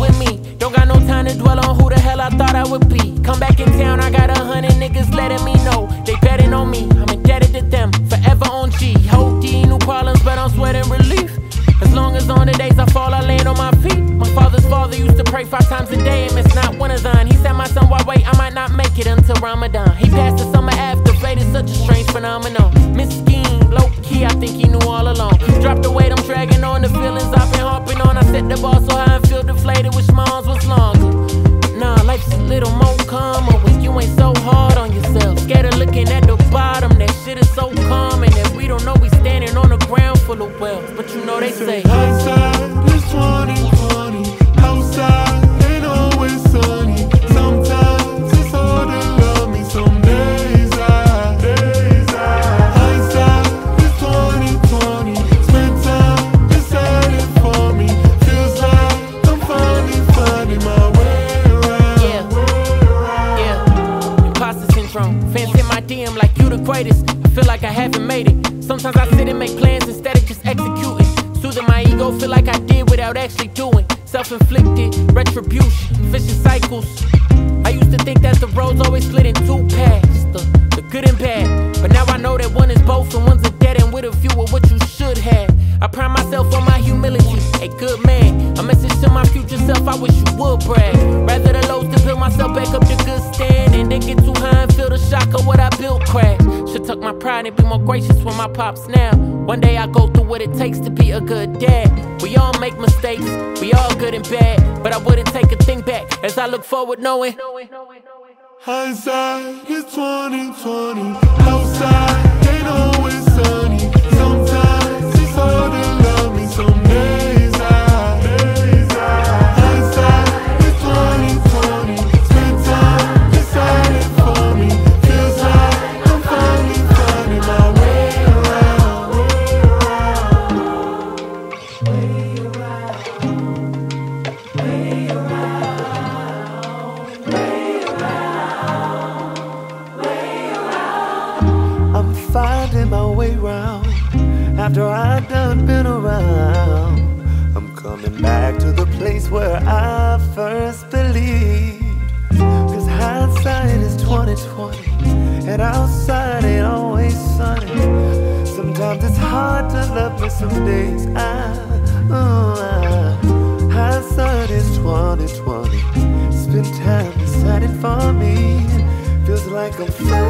with me. Don't got no time to dwell on who the hell I thought I would be. Come back in town, I got a hundred niggas letting me know. They betting on me, I'm indebted to them. Forever on G. Hope D, new problems, but I'm sweating relief. As long as on the days I fall, I land on my feet. My father's father used to pray five times a day and miss not one of them. He said, My son, why wait? I might not make it until Ramadan. He passed the summer after, fate is such a strange phenomenon. Miss schemes. Full of. But you know they say, Hindsight is 2020. Outside ain't always sunny. Sometimes it's hard to love me. Some days I, days I. Hindsight is 2020. Spend time for me. Feels like I'm finally finding my way around. Yeah. Yeah, imposter syndrome. Fans in my DM like you the greatest. I feel like I haven't made it. Sometimes I sit and make plans instead of just executing. Soothing my ego, feel like I did without actually doing. Self inflicted retribution, vicious cycles. I used to think that the roads always split in two paths the, the good and bad. But now I know that one is both and one's a dead end with a view of what you should have. I pride myself on my humility, a good man. A message to my future self, I wish you would brag. Rather the lows to build myself back up to good standing and then get too high and be more gracious with my pops now. One day I go through what it takes to be a good dad. We all make mistakes, we all good and bad. But I wouldn't take a thing back as I look forward knowing. Hindsight is 2020. Finding my way round after I done been around. I'm coming back to the place where I first believed. Cause hindsight is 2020, and outside ain't always sunny. Sometimes it's hard to love me, some days I, oh, I. Hindsight is 2020. Spend time deciding for me. Feels like I'm finally